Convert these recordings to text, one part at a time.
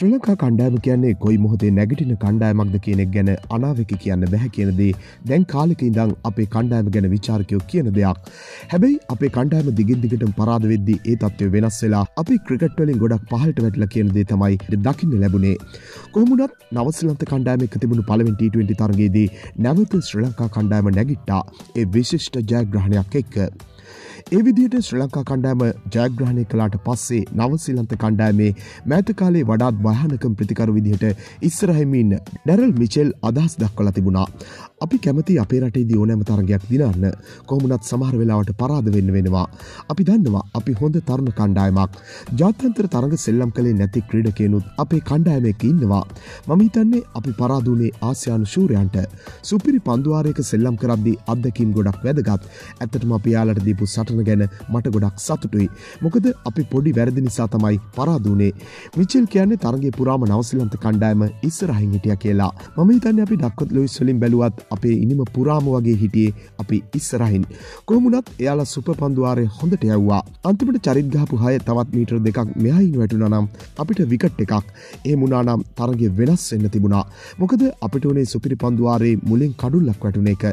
ශ්‍රී ලංකා කණ්ඩෑම කියන්නේ කොයි මොහොතේ නැගටින කණ්ඩායමක්ද කියනෙක් ගැන අනාවක කියන්න බැහැ කියනදේ දැන් කාලෙක ඉඳං අපේ කණ්ඩෑම ගැන විචාරකයෝ කියන දෙයක්. හැබැයි අපේ කණ්ඩෑම දිගින්දිගට පරාද වෙද්දි ඒ තත්වය වෙනස් වෙලා අපි ක්‍රිකට්වලින් ගොඩක් පහලට වැටල කියන දේ තමයි දකින්න ලැබුණේ. කොහමුණත් නවසලන්ත කණ්ඩෑමක තිබුණු පලවෙන් T20 තරගේදී නැවත ශ්‍රී ලංකා කණ්ඩෑම නැගිට්ටා ඒ විශිෂ්ට ජයග්‍රහණයක් එක්ක. ඒ විදිහට ශ්‍රී ලංකා කණ්ඩෑම ජයග්‍රහණය කලාට පස්සේ නවසිලන්ත කණ්ඩෑමේ මෑතකාලේ වඩාත් භයනකම් ප්‍රතිකරු විදිහට ඉස්සරහෙමින් ඩැරල් මිචෙල් අදහස් දක්වල තිබුණා. අපි කැමති අපේ රටේදී ඕනෑම තරගයක් දිනන්න කොහොමුණත් සමහර වෙලාවට පරාද වෙන්න වෙනවා. අපි දන්නවා අපි හොඳ තරුණ කණ්ඩායමක් ජාත්‍යන්තර තරග සෙල්ලම් කළේ නැති ක්‍රීඩකයනුත් අපේ කණ්ඩායමක ඉන්නවා. මම හිතන්නේ අපි පරාදුනේ ආසියානු ශූරයන්ට සුපිරි පන්දුවාරයක සෙල්ලම් කරද්දී අත්දකින් ගොඩක් වැදගත් ඇත්තටම අපි යාලට දීපු සටන ගැන මට ගොඩක් සතුටුයි. මොකද අපි පොඩි වැරදි නිසා තමයි පරාදුනේ. මිචෙල් කියන්නේ තරගේ පුරාම නවසිලන්ත කණ්ඩායම ඉස්සරහින් හිටිය කියලා. මම හිතන්නේ අපි දක්වත් ලොයිස් වලින් බැලුවත් අපේ ඉනිම පුරාම වගේ හිටියේ අපි ඉස්සරහින්. කොමුණත් එයාලා සුප පන්දුවාරය හොඳට යව්වා. අන්තිමට චරිත්ගහපු හය තවත් මීටර් දෙකක් මෙහයින් වැටුන නම් අපිට විකට් එකක් ඒ මුණනම් තරගේ වෙනස් වෙන්න තිබුණා. මොකද අපිට වනේ සුපිරි පන්දුවාරේ මුලින් කඩුල්ලක් වැටුන එක.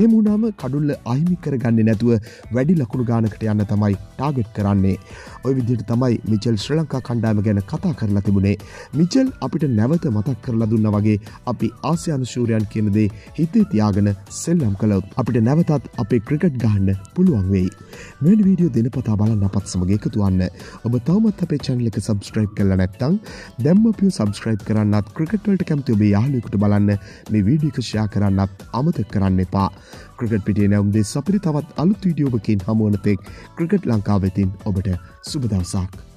ඒ මුණාම කඩුල්ල අහිමි කරගන්න නැතුව වැඩි ලකුණු ගානකට යන්න තමයි ටාගට් කරන්නේ. ඔය විදිට තමයි මිචල් ශ්‍ර ලංකා කණ්ඩාම ගැන කතා කරලා තිබුණේ. මිචල් අපිට නැවත මතක් කරලා දුන්න වගේ අපි ආසියානුශූරයන් කියනදේ හිතේ තියාගෙන සෙල්ලම් කළොත් අපිට නැවතත් අපේ ක්‍රිකට් ගහන්න පුළුවන් වෙයි. මෙන් වීඩියෝ දෙනපතා බලන්න අපත් සමග එකතුවන්න ඔබ තවමත් අපේ චැනල එක සබස්ක්‍රයිබ් කල නැත්තං දැම්මපිය සබස්ක්‍රයිබ් කරන්නත් ක්‍රිකටවලට කැමති ඔබේ යාලෙකුට බලන්න මේ වීඩියකෂයා කරන්නත් අමත කරන්න එපා. ක්‍රිකට් පිටිය නැවම්දේ සපරි තවත් අලුත් වීඩියෝබකින් හමුවනතෙක් ක්‍රිකට් ලංකාවෙතින් ඔබට සුබදවසක්.